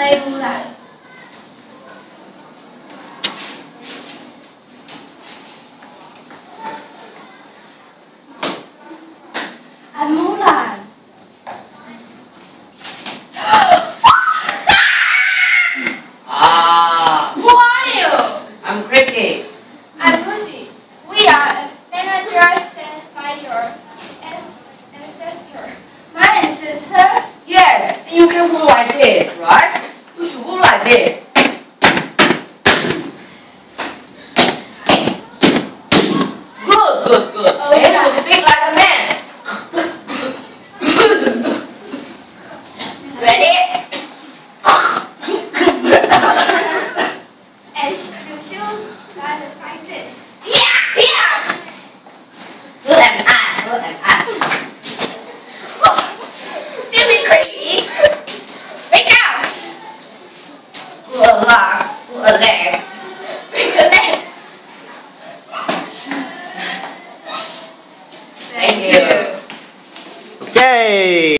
play Mulan. I'm Mulan. Ah, Who are you? I'm Cricket. I'm like this, right? You should walk like this. Good, good, good. Oh, and yeah. so speak like a man. Ready? And you should like this. Yeah, yeah. Good and I, good and I. Good luck, good leg. Bring the leg. Thank you. Okay.